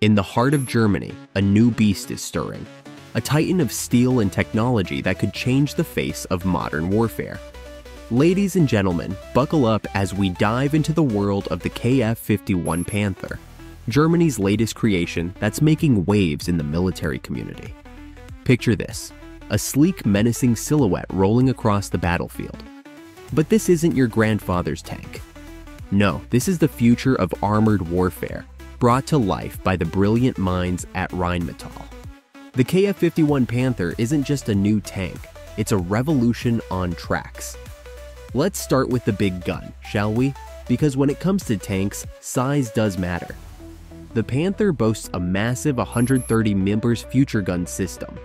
In the heart of Germany, a new beast is stirring. A titan of steel and technology that could change the face of modern warfare. Ladies and gentlemen, buckle up as we dive into the world of the KF 51 Panther, Germany's latest creation that's making waves in the military community. Picture this a sleek, menacing silhouette rolling across the battlefield. But this isn't your grandfather's tank. No, this is the future of armored warfare, brought to life by the brilliant minds at Rheinmetall. The KF-51 Panther isn't just a new tank, it's a revolution on tracks. Let's start with the big gun, shall we? Because when it comes to tanks, size does matter. The Panther boasts a massive 130 members future gun system.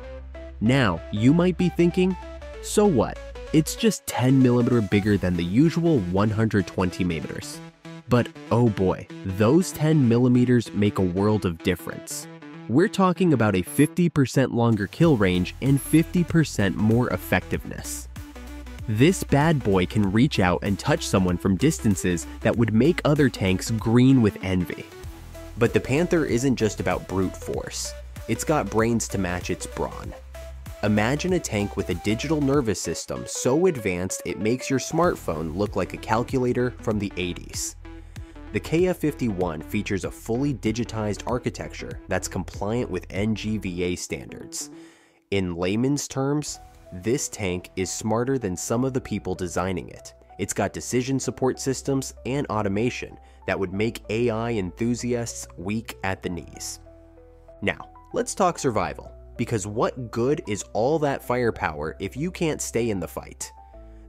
Now, you might be thinking, so what? It's just 10mm bigger than the usual 120mm. But oh boy, those 10 millimeters make a world of difference. We're talking about a 50% longer kill range and 50% more effectiveness. This bad boy can reach out and touch someone from distances that would make other tanks green with envy. But the Panther isn't just about brute force, it's got brains to match its brawn. Imagine a tank with a digital nervous system so advanced it makes your smartphone look like a calculator from the 80s. The KF-51 features a fully digitized architecture that's compliant with NGVA standards. In layman's terms, this tank is smarter than some of the people designing it. It's got decision support systems and automation that would make AI enthusiasts weak at the knees. Now, let's talk survival, because what good is all that firepower if you can't stay in the fight?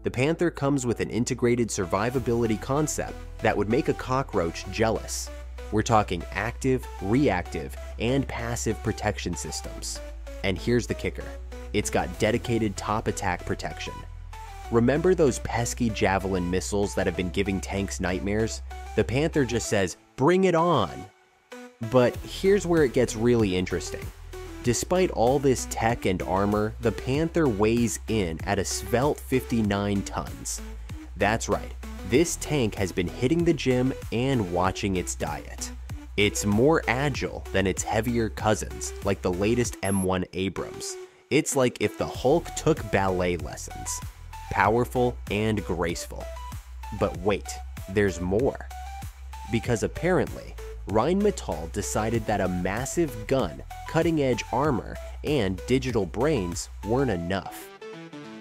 The Panther comes with an integrated survivability concept that would make a cockroach jealous. We're talking active, reactive, and passive protection systems. And here's the kicker. It's got dedicated top attack protection. Remember those pesky Javelin missiles that have been giving tanks nightmares? The Panther just says, bring it on. But here's where it gets really interesting. Despite all this tech and armor, the Panther weighs in at a svelte 59 tons. That's right, this tank has been hitting the gym and watching its diet. It's more agile than its heavier cousins, like the latest M1 Abrams. It's like if the Hulk took ballet lessons. Powerful and graceful. But wait, there's more. Because apparently, Rheinmetall decided that a massive gun, cutting edge armor, and digital brains weren't enough.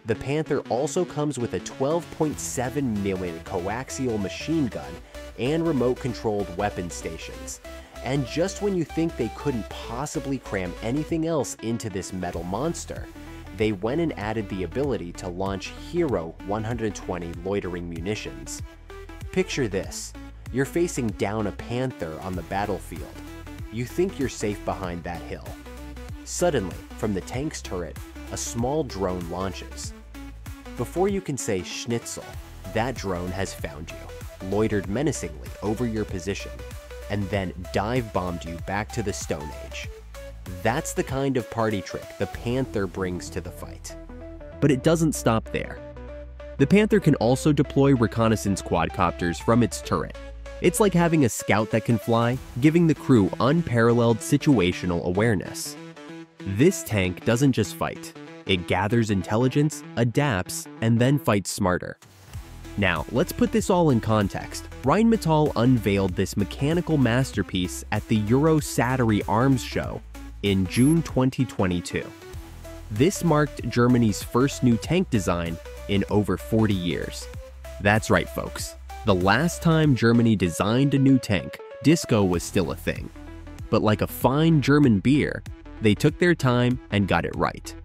The Panther also comes with a 12.7mm coaxial machine gun and remote controlled weapon stations. And just when you think they couldn't possibly cram anything else into this metal monster, they went and added the ability to launch Hero 120 loitering munitions. Picture this you're facing down a panther on the battlefield. You think you're safe behind that hill. Suddenly, from the tank's turret, a small drone launches. Before you can say schnitzel, that drone has found you, loitered menacingly over your position, and then dive bombed you back to the Stone Age. That's the kind of party trick the Panther brings to the fight. But it doesn't stop there. The Panther can also deploy reconnaissance quadcopters from its turret, it's like having a scout that can fly, giving the crew unparalleled situational awareness. This tank doesn't just fight, it gathers intelligence, adapts, and then fights smarter. Now, let's put this all in context. Rheinmetall unveiled this mechanical masterpiece at the Eurosatory Arms Show in June 2022. This marked Germany's first new tank design in over 40 years. That's right, folks. The last time Germany designed a new tank, disco was still a thing. But like a fine German beer, they took their time and got it right.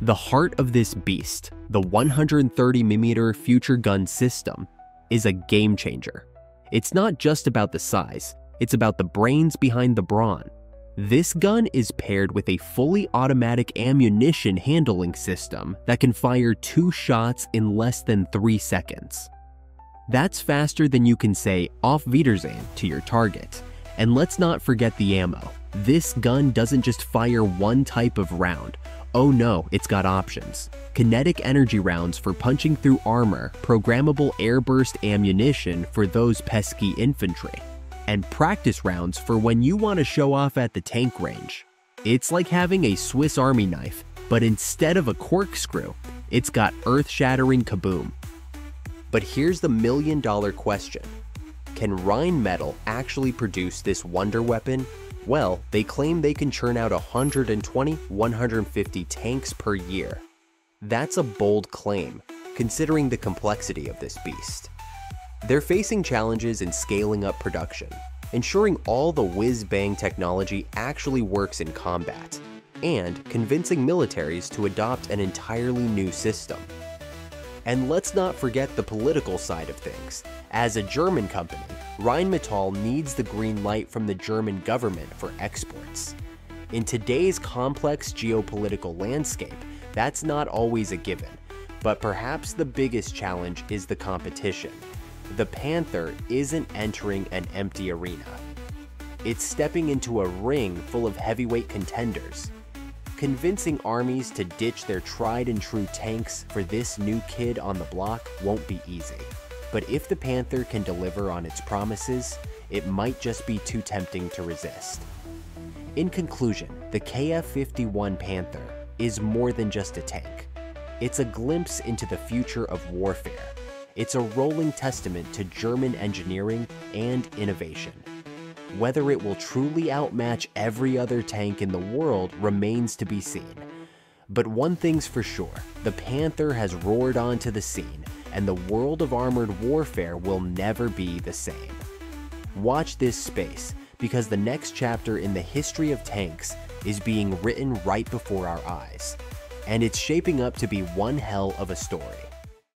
The heart of this beast, the 130mm future gun system, is a game changer. It's not just about the size, it's about the brains behind the brawn. This gun is paired with a fully automatic ammunition handling system that can fire two shots in less than 3 seconds. That's faster than you can say Auf Wiedersehen to your target. And let's not forget the ammo. This gun doesn't just fire one type of round. Oh no, it's got options. Kinetic energy rounds for punching through armor, programmable airburst ammunition for those pesky infantry. and practice rounds for when you want to show off at the tank range. It's like having a Swiss Army knife, but instead of a corkscrew, it's got earth-shattering kaboom. But here's the million dollar question. Can Rheinmetall actually produce this wonder weapon? Well, they claim they can churn out 120-150 tanks per year. That's a bold claim, considering the complexity of this beast. They're facing challenges in scaling up production, ensuring all the whiz-bang technology actually works in combat, and convincing militaries to adopt an entirely new system. And let's not forget the political side of things. As a German company, Rheinmetall needs the green light from the German government for exports. In today's complex geopolitical landscape, that's not always a given, but perhaps the biggest challenge is the competition the Panther isn't entering an empty arena. It's stepping into a ring full of heavyweight contenders. Convincing armies to ditch their tried and true tanks for this new kid on the block won't be easy. But if the Panther can deliver on its promises, it might just be too tempting to resist. In conclusion, the KF-51 Panther is more than just a tank. It's a glimpse into the future of warfare it's a rolling testament to German engineering and innovation. Whether it will truly outmatch every other tank in the world remains to be seen. But one thing's for sure, the Panther has roared onto the scene, and the world of armored warfare will never be the same. Watch this space, because the next chapter in the history of tanks is being written right before our eyes, and it's shaping up to be one hell of a story.